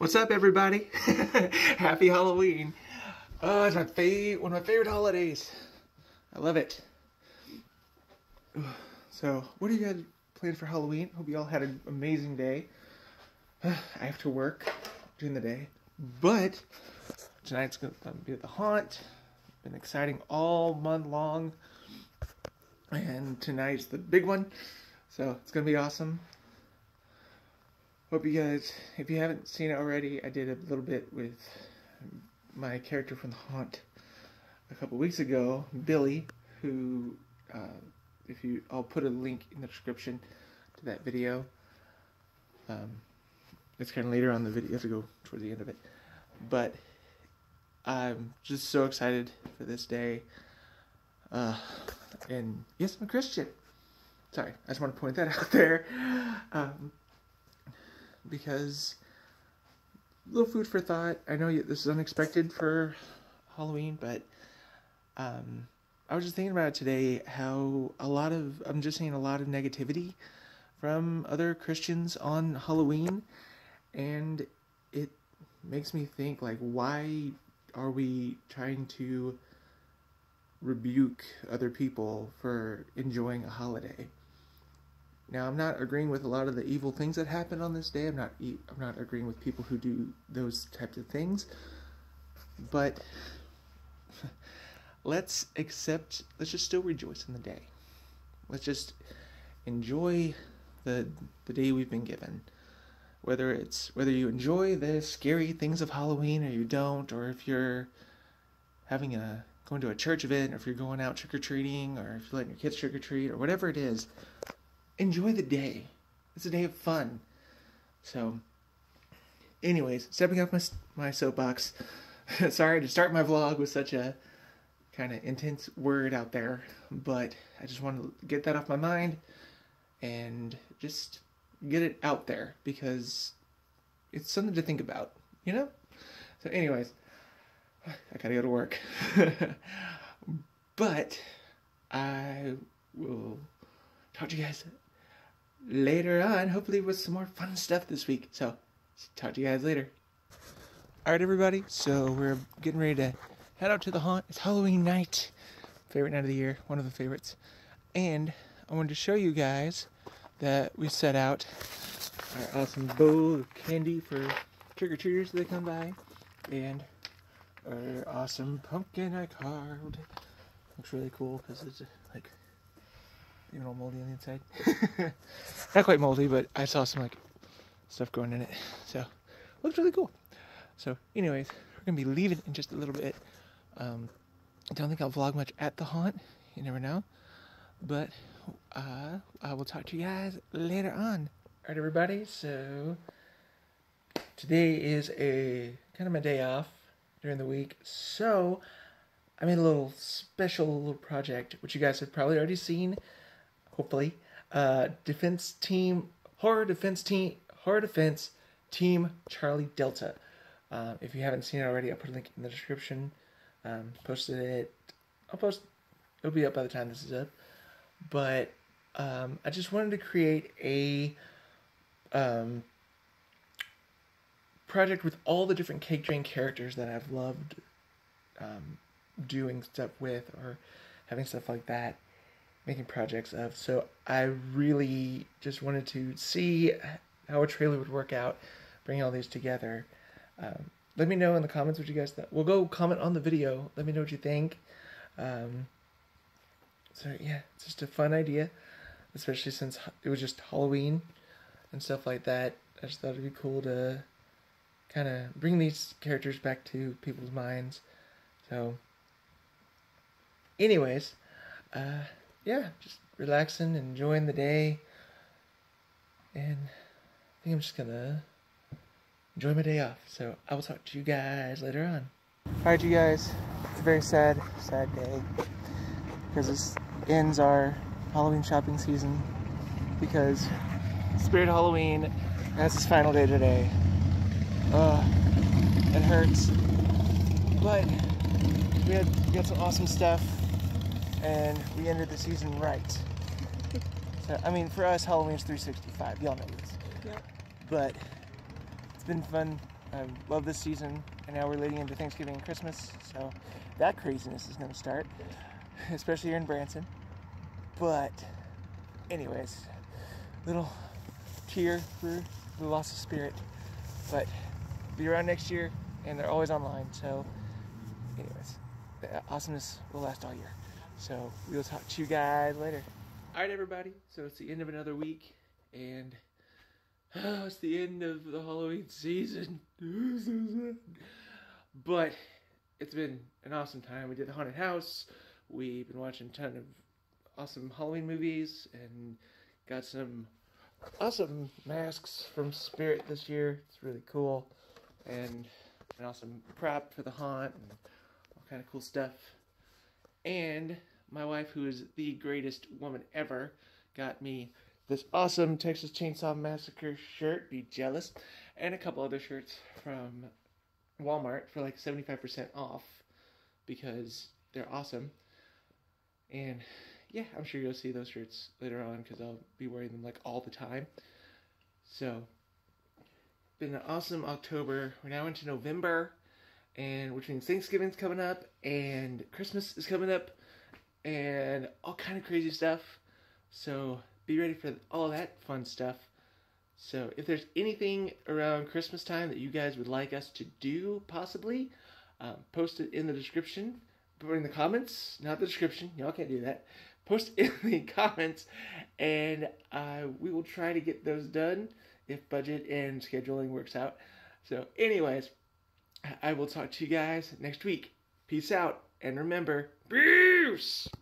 What's up, everybody? Happy Halloween. Oh, it's my favorite, one of my favorite holidays. I love it. So, what do you guys plan for Halloween? Hope you all had an amazing day. I have to work during the day, but tonight's gonna be at the haunt. Been exciting all month long, and tonight's the big one. So it's gonna be awesome. Hope you guys, if you haven't seen it already, I did a little bit with my character from The Haunt a couple weeks ago, Billy, who, uh, if you, I'll put a link in the description to that video. Um, it's kind of later on the video, you have to go towards the end of it. But I'm just so excited for this day. Uh, and yes, I'm a Christian. Sorry, I just want to point that out there. Um, because a little food for thought. I know this is unexpected for Halloween, but um, I was just thinking about today how a lot of I'm just seeing a lot of negativity from other Christians on Halloween, and it makes me think like why are we trying to rebuke other people for enjoying a holiday? Now, I'm not agreeing with a lot of the evil things that happen on this day. I'm not I'm not agreeing with people who do those types of things. But let's accept let's just still rejoice in the day. Let's just enjoy the the day we've been given. Whether it's whether you enjoy the scary things of Halloween or you don't, or if you're having a going to a church event, or if you're going out trick or treating, or if you're letting your kids trick or treat, or whatever it is, enjoy the day. It's a day of fun. So, anyways, stepping off my my soapbox. Sorry to start my vlog with such a kind of intense word out there, but I just want to get that off my mind and just get it out there because it's something to think about, you know? So, anyways, I gotta go to work. but I will talk to you guys later on, hopefully with some more fun stuff this week. So, talk to you guys later. Alright, everybody, so we're getting ready to head out to the haunt. It's Halloween night. Favorite night of the year, one of the favorites. And I wanted to show you guys that we set out our awesome bowl of candy for trick or treaters that come by. And our awesome pumpkin I carved. Looks really cool because it's even all moldy on the inside. Not quite moldy, but I saw some like stuff growing in it. So looks really cool. So anyways, we're gonna be leaving in just a little bit. Um, I don't think I'll vlog much at the haunt. You never know. But uh, I will talk to you guys later on. Alright everybody, so today is a kind of my day off during the week. So I made a little special little project, which you guys have probably already seen hopefully. Uh, defense team, horror defense team, horror defense team Charlie Delta. Uh, if you haven't seen it already, I'll put a link in the description. Um, posted it. I'll post. It'll be up by the time this is up. But um, I just wanted to create a um, project with all the different Cake Drain characters that I've loved um, doing stuff with or having stuff like that making projects of. So I really just wanted to see how a trailer would work out, bringing all these together. Um, let me know in the comments what you guys think. We'll go comment on the video. Let me know what you think. Um, so yeah, it's just a fun idea, especially since it was just Halloween and stuff like that. I just thought it'd be cool to kind of bring these characters back to people's minds. So, anyways, uh, yeah, just relaxing, and enjoying the day. And I think I'm just gonna enjoy my day off. So I will talk to you guys later on. Alright, you guys, it's a very sad, sad day because this ends our Halloween shopping season because Spirit Halloween has its final day today. Uh, it hurts, but we had, we had some awesome stuff and we ended the season right. So, I mean, for us, Halloween's 365. Y'all know this. Yep. But it's been fun I love this season, and now we're leading into Thanksgiving and Christmas, so that craziness is going to start, especially here in Branson. But, anyways, little tear for the loss of spirit, but be around next year, and they're always online. So, anyways, the awesomeness will last all year. So we will talk to you guys later. All right, everybody. So it's the end of another week, and oh, it's the end of the Halloween season. but it's been an awesome time. We did the haunted house. We've been watching a ton of awesome Halloween movies and got some awesome masks from Spirit this year. It's really cool. And an awesome prep for the haunt and all kind of cool stuff. And my wife, who is the greatest woman ever, got me this awesome Texas Chainsaw Massacre shirt, be jealous, and a couple other shirts from Walmart for like 75% off because they're awesome. And yeah, I'm sure you'll see those shirts later on because I'll be wearing them like all the time. So, been an awesome October. We're now into November, and which means Thanksgiving's coming up and Christmas is coming up, and all kind of crazy stuff. So be ready for all that fun stuff. So if there's anything around Christmas time that you guys would like us to do, possibly, um, post it in the description, or in the comments, not the description. Y'all can't do that. Post in the comments, and uh, we will try to get those done if budget and scheduling works out. So, anyways, I will talk to you guys next week. Peace out, and remember, Bruce.